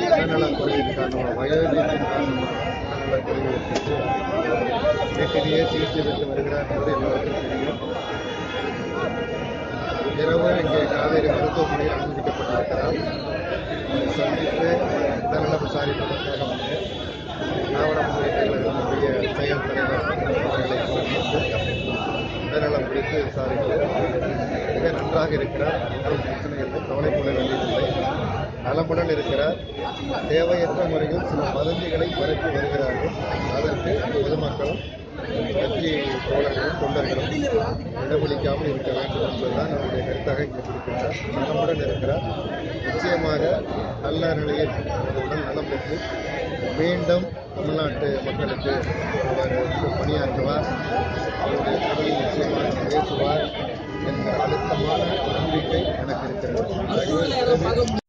உடல்நலக்குறைவின் காரணமாக வயோதிகத்தின் காரணமாக உடல்நலக்குறைவு ஏற்பட்டு சிகிச்சை பெற்று வருகிறார் என்பது எல்லோருக்கும் தெரியும் இரவு இங்கே காவேரி மருத்துவமனையில் அனுமதிக்கப்பட்டிருக்கிறார் எடுத்து விசாரித்து மிக நன்றாக இருக்கிறார். ஒன்றும் பிரச்சனை இல்லை கவலைப்பட வேண்டியதில்லை. நலமுடன் இருக்கிறார். தேவையற்ற முறையில் சில வதந்திகளை பரப்பி வருகிறார்கள். அதற்கு பொதுமக்களும் கட்சி தோழர்களும் தொண்டர்களும் இடமளிக்காமல் இருக்க வேண்டும் என்பதுதான் நம்முடைய கருத்தாக இங்கே கொடுக்கின்றார் நலமுடன் இருக்கிறார். நிச்சயமாக நல்ல நிலையில் அவருடன் நலம் பெற்று மீண்டும் தமிழ்நாட்டு மக்களுக்கு அவர் பணியாற்றுவார். நிச்சயமாக என்ற அழுத்தமான நம்பிக்கை எனக்கு இருக்கிறது.